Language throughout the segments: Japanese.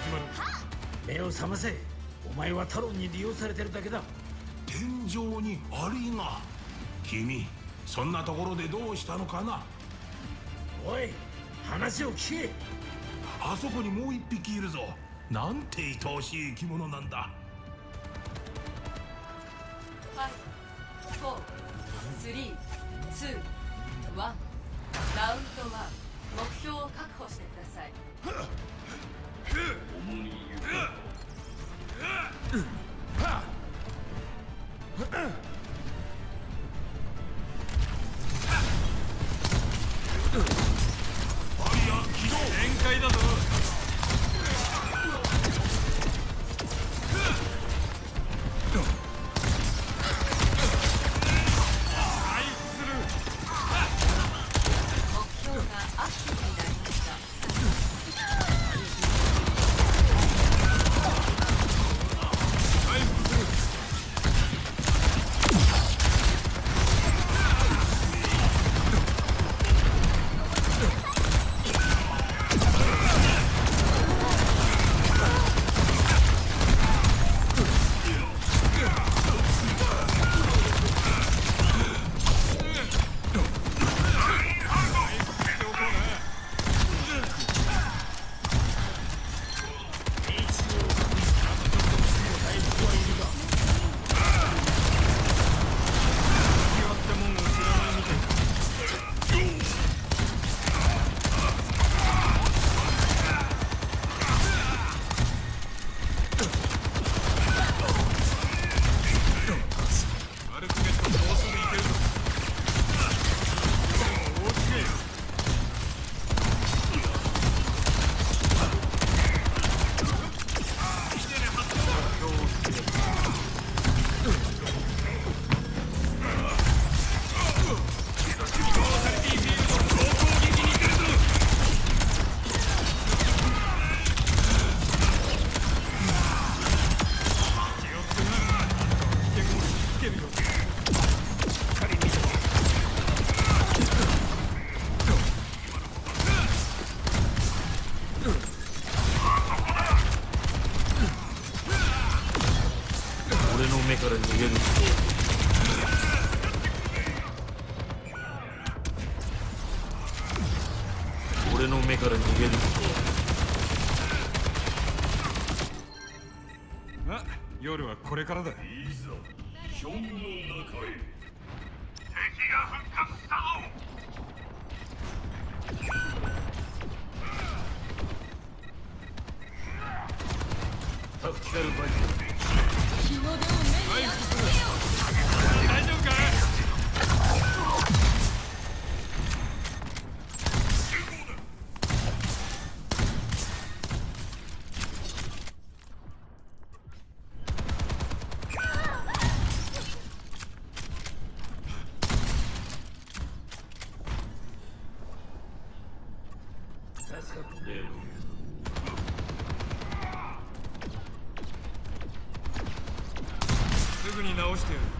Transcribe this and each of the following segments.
始まる。目を覚ませ。お前はタロンに利用されてるだけだ。天井にアリが君そんなところでどうしたのかな？おい話を聞け。あそこにもう一匹いるぞ。なんて愛おしい生き物なんだ。5、4、3、2、1ラウンド1目標を確保してください Ugh! 目から逃げる。俺の目から逃げる。あ夜はこれからだ。タすぐに直してやる。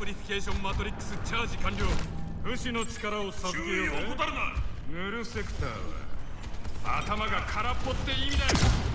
Amplification Matrix チャージ完了。武士の力を授け注意を怠るな。ヌルセクターは。頭が空っぽって意味だ完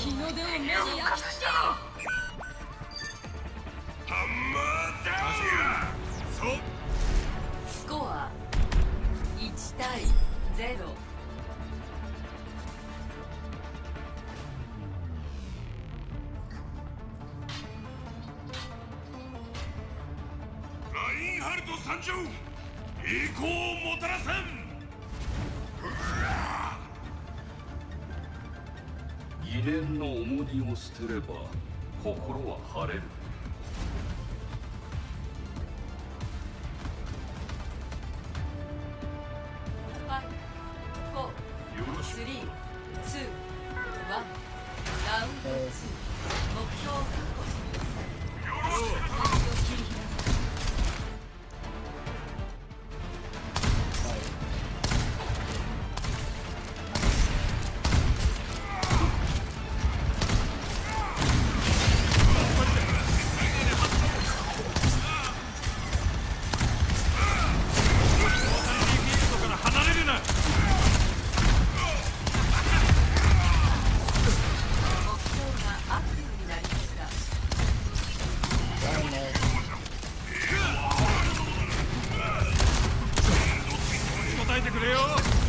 日の出を目に焼き付けよハンマーダウンスコア1対0ハルト参上。栄光をもたらさん。疑念の重荷を捨てれば心は晴れる。 five four よろしく three two。ワンラウンド2目標を確保してく。ださいえてくれよ。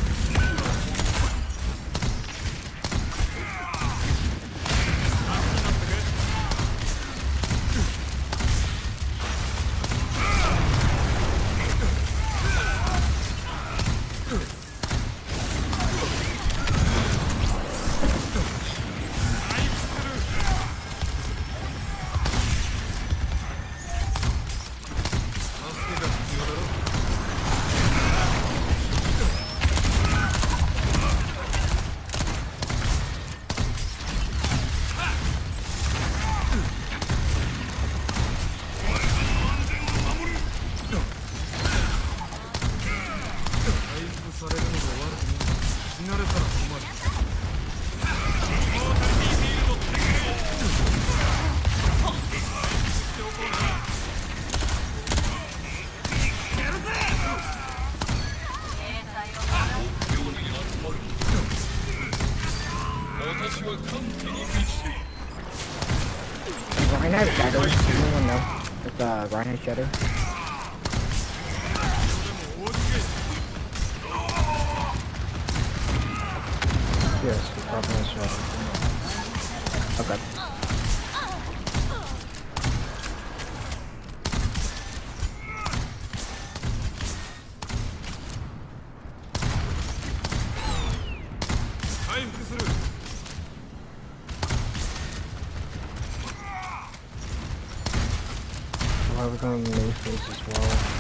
Does Ryan have shadow? Does anyone know? It's uh, Ryan has shadow? Yes, the problem is shadow. Okay. on low as well.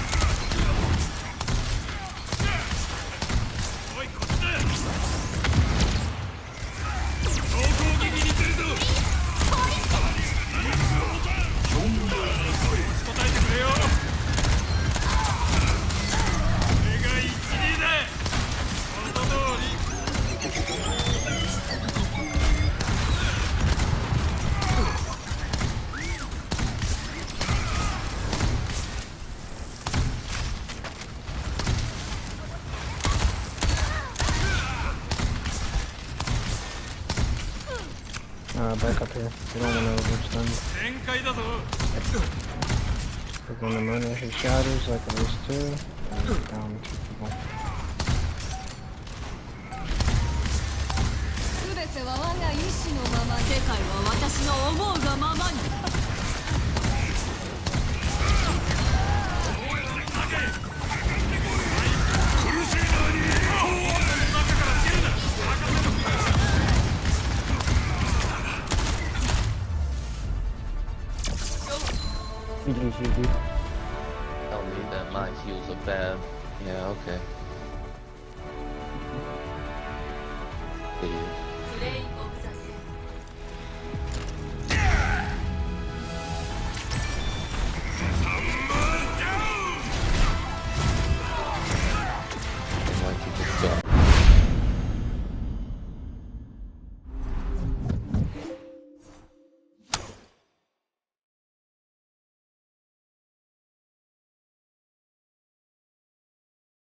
Uh, back up here. We don't want to overreach them. 全開だぞ We're going to moon his shadows like I used to. And down two people. 全てては我が意志のまま世界は私の思うがままに GG, GG. Tell me that my heels are bad. Yeah, okay.